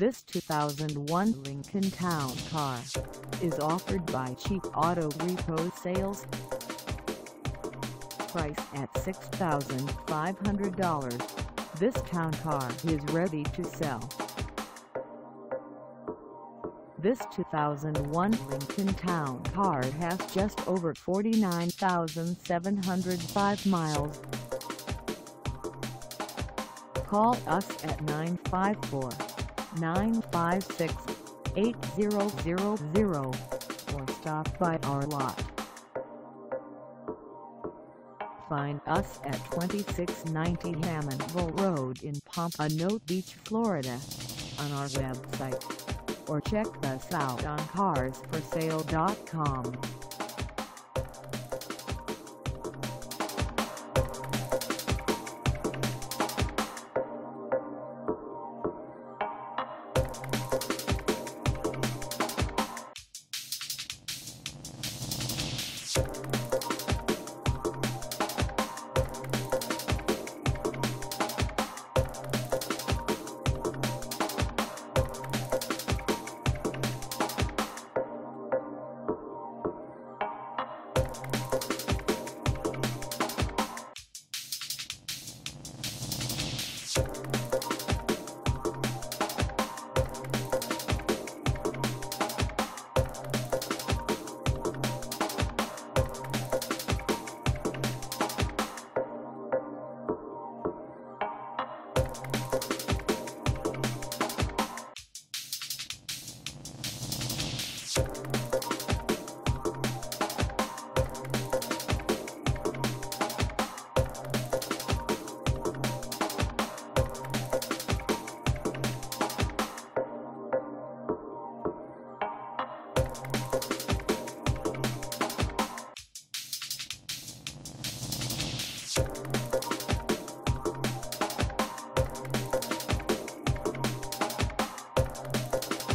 This 2001 Lincoln Town Car is offered by Cheap Auto Repo Sales. Price at $6,500. This town car is ready to sell. This 2001 Lincoln Town Car has just over 49,705 miles. Call us at 954-956-8000 or stop by our lot. Find us at 2690 Hammondville Road in Pompano Beach, Florida on our website or check us out on carsforsale.com. Thank